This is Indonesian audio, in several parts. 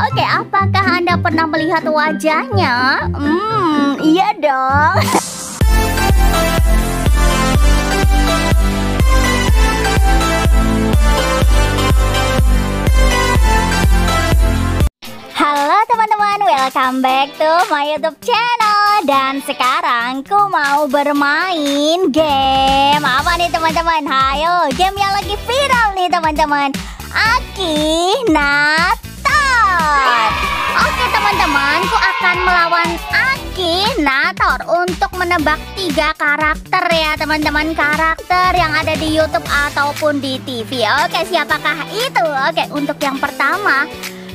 Oke, apakah Anda pernah melihat wajahnya? Hmm, iya dong. Halo teman-teman, welcome back to my YouTube channel Dan sekarang ku mau bermain game Apa nih teman-teman? Hayo, game yang lagi viral nih teman-teman Aki Nator Oke teman-teman, ku akan melawan Aki Nator Untuk menebak tiga karakter ya teman-teman. Karakter yang ada di Youtube ataupun di TV Oke, siapakah itu? Oke, untuk yang pertama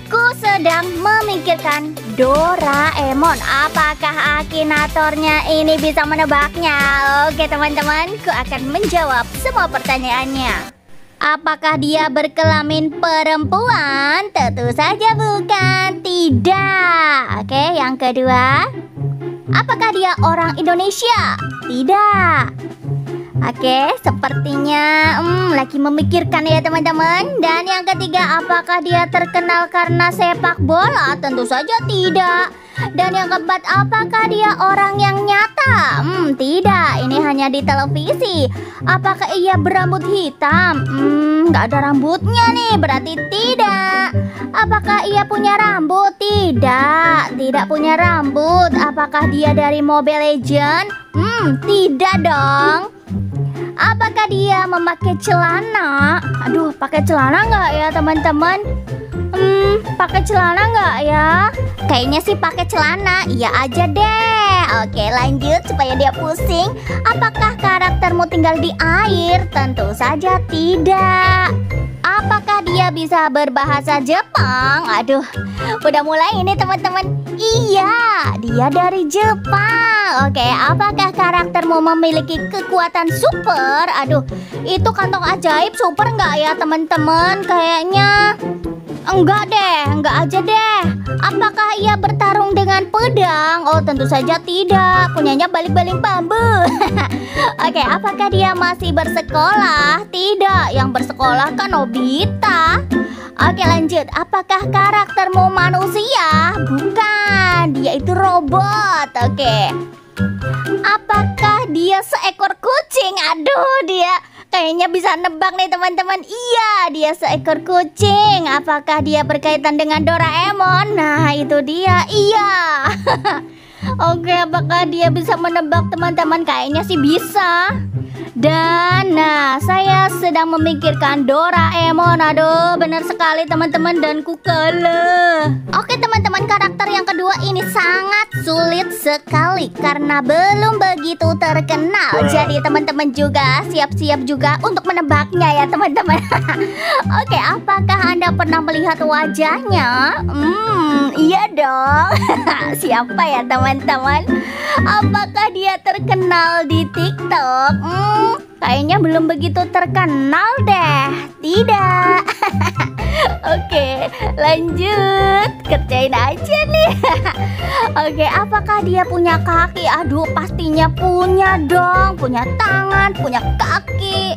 Ku sedang memikirkan Doraemon. Apakah akinatornya ini bisa menebaknya? Oke teman-teman, ku akan menjawab semua pertanyaannya Apakah dia berkelamin perempuan? Tentu saja bukan, tidak Oke, yang kedua Apakah dia orang Indonesia? Tidak Oke, sepertinya hmm, lagi memikirkan ya teman-teman. Dan yang ketiga, apakah dia terkenal karena sepak bola? Tentu saja tidak. Dan yang keempat, apakah dia orang yang nyata? Hmm, tidak. Ini hanya di televisi. Apakah ia berambut hitam? Hmm, nggak ada rambutnya nih, berarti tidak. Apakah ia punya rambut? Tidak, tidak punya rambut. Apakah dia dari Mobile Legend? Hmm, tidak dong. Apakah dia memakai celana? Aduh, pakai celana nggak ya teman-teman? Hmm, pakai celana nggak ya? Kayaknya sih pakai celana. Iya aja deh. Oke, lanjut supaya dia pusing. Apakah karaktermu tinggal di air? Tentu saja tidak. Apakah dia bisa berbahasa Jepang? Aduh, udah mulai ini teman-teman. Iya, dia dari Jepang. Oke, apakah karaktermu memiliki kekuatan super? Aduh, itu kantong ajaib super nggak ya teman-teman? Kayaknya Enggak deh, enggak aja deh. Apakah ia bertarung dengan pedang? Oh, tentu saja tidak. Punyanya balik-balik bambu. Oke, apakah dia masih bersekolah? Tidak, yang bersekolah kan Nobita. Oke, lanjut. Apakah karaktermu manusia? Bukan, dia itu robot. Oke. Apakah dia seekor kucing? Aduh, dia Kayaknya bisa nebak nih teman-teman. Iya dia seekor kucing. Apakah dia berkaitan dengan Doraemon? Nah itu dia. Iya. Oke apakah dia bisa menebak teman-teman? Kayaknya sih bisa dan nah saya sedang memikirkan Doraemon Aduh benar sekali teman-teman dan ku kalah Oke teman-teman karakter yang kedua ini sangat sulit sekali Karena belum begitu terkenal Jadi teman-teman juga siap-siap juga untuk menebaknya ya teman-teman Oke apakah anda pernah melihat wajahnya? Hmm iya dong Siapa ya teman-teman? Apakah dia terkenal di TikTok? Hmm kayaknya belum begitu terkenal deh. Tidak. Oke, lanjut. Kerjain aja Oke, apakah dia punya kaki? Aduh, pastinya punya dong. Punya tangan, punya kaki.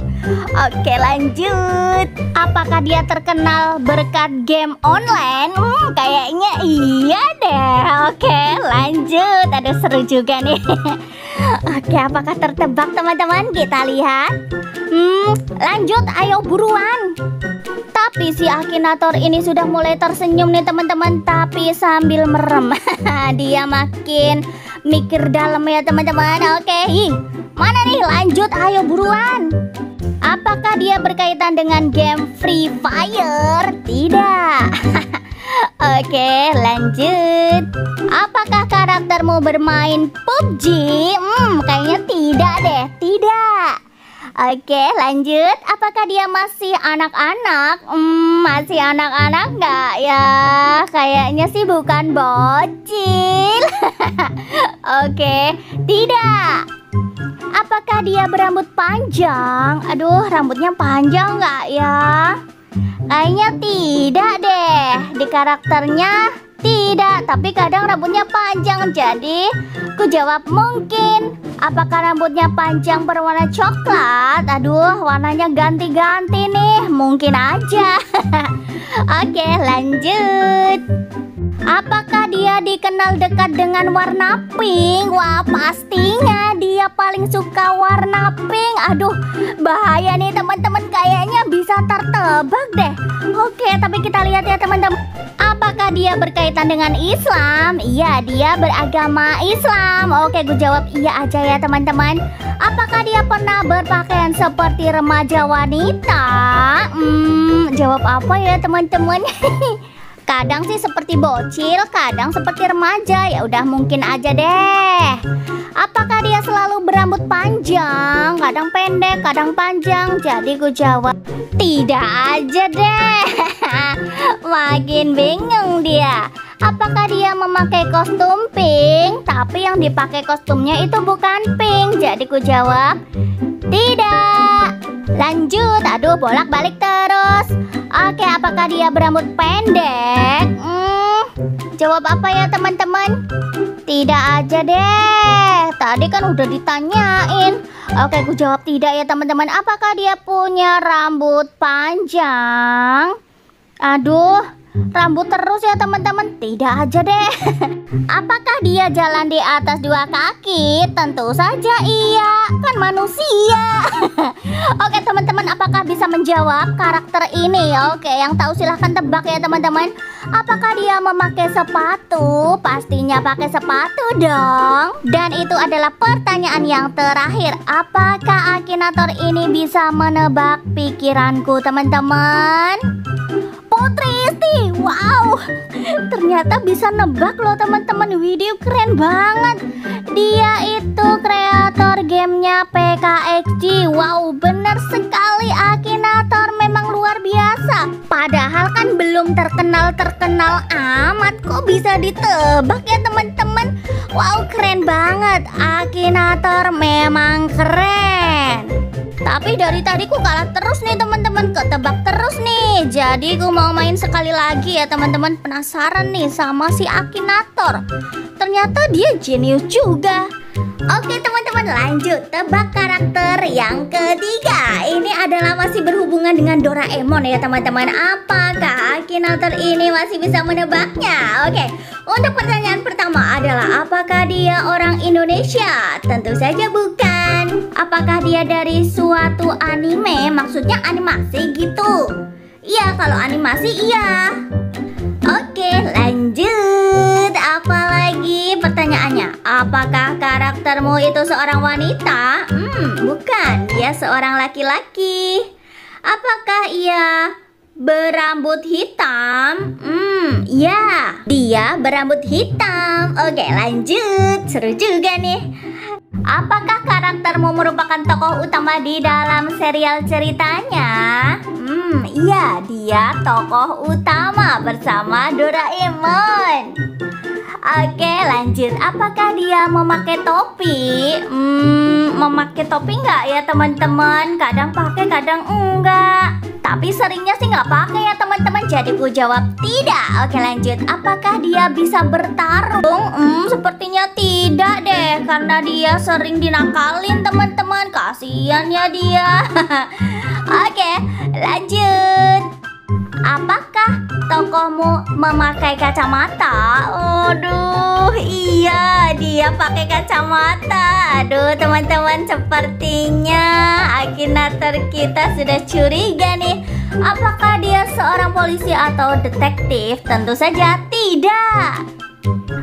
Oke, lanjut. Apakah dia terkenal berkat game online? Hmm, kayaknya iya deh. Oke, lanjut. Ada seru juga nih. Oke, apakah tertebak teman-teman? Kita lihat. Hmm, lanjut, ayo buruan. Tapi si Akinator ini sudah mulai tersenyum nih teman-teman, tapi sambil merem. Dia makin mikir dalam ya teman-teman. Oke, mana nih? Lanjut, ayo buruan. Apakah dia berkaitan dengan game Free Fire? Tidak. Oke, lanjut. Apakah karaktermu bermain PUBG? Hmm, kayaknya tidak deh. Tidak. Oke, lanjut. Apakah dia masih anak-anak? Hmm, masih anak-anak nggak ya? Kayaknya sih bukan bocil. Oke, tidak. Apakah dia berambut panjang? Aduh, rambutnya panjang nggak ya? Kayaknya tidak deh Di karakternya tidak Tapi kadang rambutnya panjang Jadi ku jawab mungkin Apakah rambutnya panjang berwarna coklat? Aduh warnanya ganti-ganti nih Mungkin aja Oke lanjut lebih kenal dekat dengan warna pink. Wah, pastinya dia paling suka warna pink. Aduh, bahaya nih teman-teman. Kayaknya bisa tertebak deh. Oke, tapi kita lihat ya teman-teman. Dia berkaitan dengan Islam? Iya, dia beragama Islam. Oke, gue jawab iya aja ya teman-teman. Apakah dia pernah berpakaian seperti remaja wanita? Hmm, jawab apa ya teman-teman? Kadang sih seperti bocil, kadang seperti remaja. Ya udah mungkin aja deh. Apakah dia selalu berambut panjang? Kadang pendek, kadang panjang. Jadi gue jawab tidak aja deh. Makin bingung dia. Apakah dia memakai kostum pink? Tapi yang dipakai kostumnya itu bukan pink. Jadi ku jawab tidak. Lanjut, aduh bolak-balik terus. Oke, apakah dia berambut pendek? Hmm, jawab apa ya teman-teman? Tidak aja deh. Tadi kan udah ditanyain. Oke, aku jawab tidak ya teman-teman. Apakah dia punya rambut panjang? Aduh, Rambut terus ya teman-teman Tidak aja deh Apakah dia jalan di atas dua kaki? Tentu saja iya Kan manusia menjawab karakter ini? Oke yang tahu silahkan tebak ya teman-teman Apakah dia memakai sepatu? Pastinya pakai sepatu dong Dan itu adalah pertanyaan yang terakhir Apakah Akinator ini bisa menebak pikiranku teman-teman? Ternyata bisa nebak loh teman-teman. Video keren banget. Dia itu kreator gamenya PKXG Wow bener sekali. Akinator memang luar biasa. Padahal kan belum terkenal-terkenal amat. Kok bisa ditebak ya teman-teman? Wow keren banget. Akinator memang keren tapi dari tadi ku kalah terus nih teman-teman. Ketebak terus nih. Jadi ku mau main sekali lagi ya teman-teman. Penasaran nih sama si Akinator. Ternyata dia jenius juga Oke teman-teman lanjut Tebak karakter yang ketiga Ini adalah masih berhubungan dengan Doraemon ya teman-teman Apakah Akinator ini masih bisa menebaknya? Oke untuk pertanyaan pertama adalah Apakah dia orang Indonesia? Tentu saja bukan Apakah dia dari suatu anime? Maksudnya animasi gitu Iya kalau animasi iya Apakah karaktermu itu seorang wanita? Hmm bukan Dia seorang laki-laki Apakah ia berambut hitam? Hmm ya Dia berambut hitam Oke lanjut Seru juga nih Apakah karaktermu merupakan tokoh utama di dalam serial ceritanya? Hmm, iya, dia tokoh utama bersama Doraemon. Oke, lanjut. Apakah dia memakai topi? Hmm, memakai topi nggak ya teman-teman? Kadang pakai, kadang enggak. Tapi seringnya sih nggak pakai ya teman-teman Jadi ku jawab tidak Oke lanjut Apakah dia bisa bertarung? Hmm sepertinya tidak deh Karena dia sering dinakalin teman-teman Kasian ya dia Oke lanjut Apakah tokohmu memakai kacamata? Aduh, iya dia pakai kacamata. Aduh, teman-teman sepertinya Akinator kita sudah curiga nih. Apakah dia seorang polisi atau detektif? Tentu saja tidak.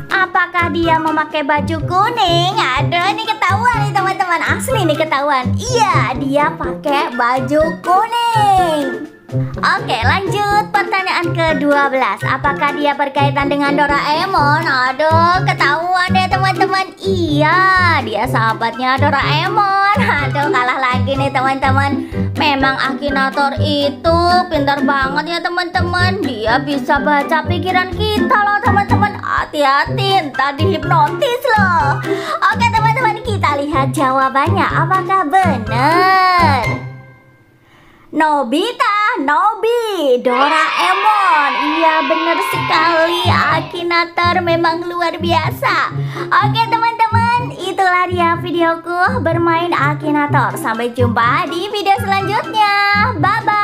Apakah dia memakai baju kuning? Aduh, ini ketahuan nih teman-teman. Asli nih ketahuan. Iya, dia pakai baju kuning. Oke lanjut pertanyaan ke-12 Apakah dia berkaitan dengan Doraemon? Aduh ketahuan deh teman-teman. Iya dia sahabatnya Doraemon. Aduh kalah lagi nih teman-teman. Memang Akinator itu pintar banget ya teman-teman. Dia bisa baca pikiran kita loh teman-teman. Hati-hati ntar dihipnotis loh. Oke teman-teman kita lihat jawabannya. Apakah benar? Nobita, Nobi, Doraemon. Iya benar sekali. Akinator memang luar biasa. Oke teman-teman Itulah dia videoku. Bermain Akinator. Sampai jumpa di video selanjutnya. Bye-bye